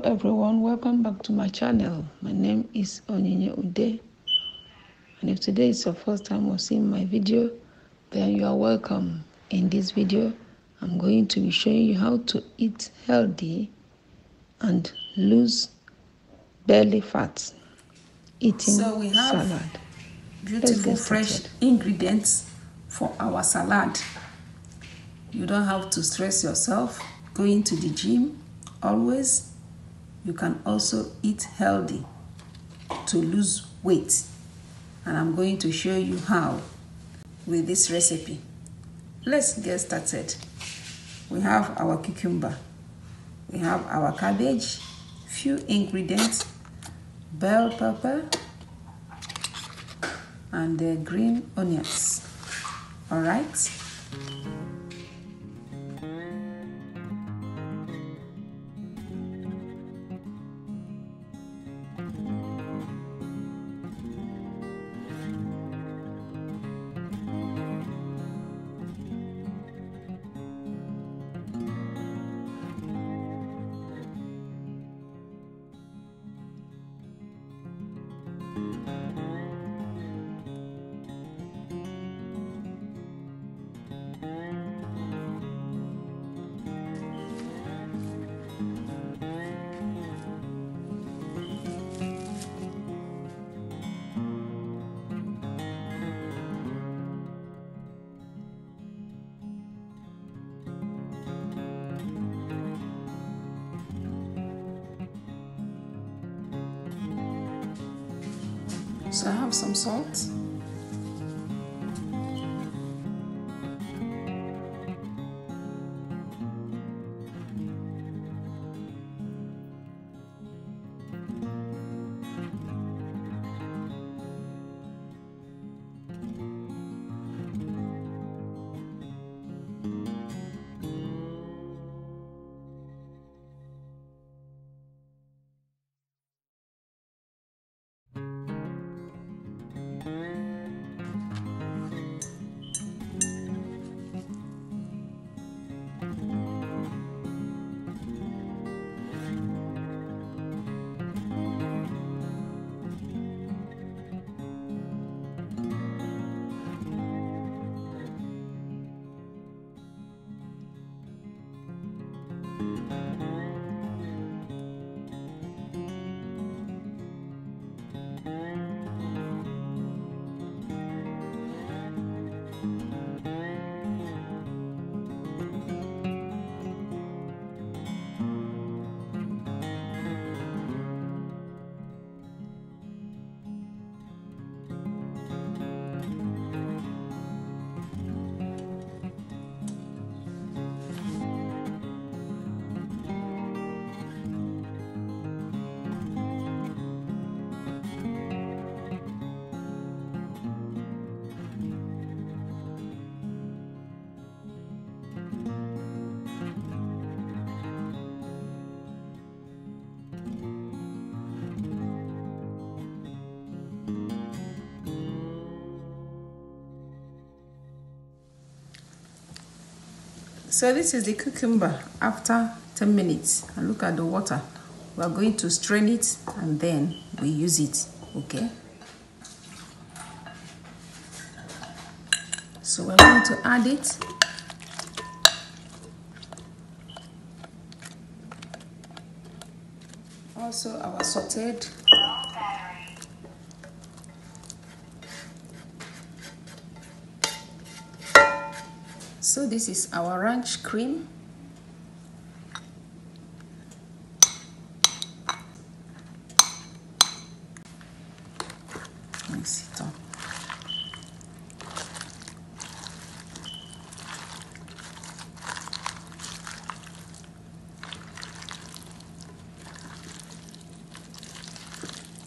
hello everyone welcome back to my channel. My name is onyinye ude. And if today is your first time of seeing my video then you are welcome. In this video i'm going to be showing you how to eat healthy and lose belly fat eating So we have salad. Beautiful fresh ingredients for our salad. You don't have to stress yourself going to the gym always. You can also eat healthy to lose weight. And I'm going to show you how with this recipe. Let's get started. We have our cucumber. We have our cabbage, few ingredients, bell pepper, and the green onions. All right. So I have some salt. Mm-hmm. So this is the cucumber after 10 minutes. And look at the water. We are going to strain it and then we use it. Okay. So we're going to add it. Also our sauteed So this is our ranch cream.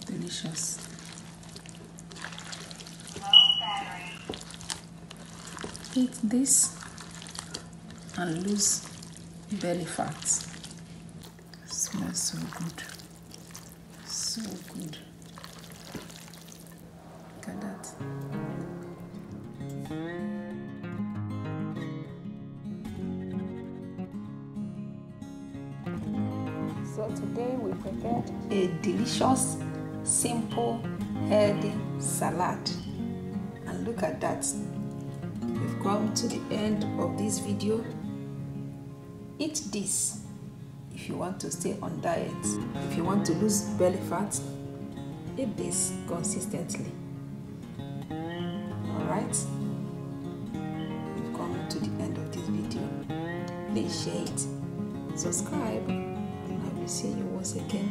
Delicious. Eat this and lose belly fat. Smells so good. So good. Look at that. So today we prepared a delicious, simple, healthy salad. And look at that. Come to the end of this video. Eat this if you want to stay on diet. If you want to lose belly fat, eat this consistently. Alright? We've come to the end of this video. Please share it, subscribe, and I will see you once again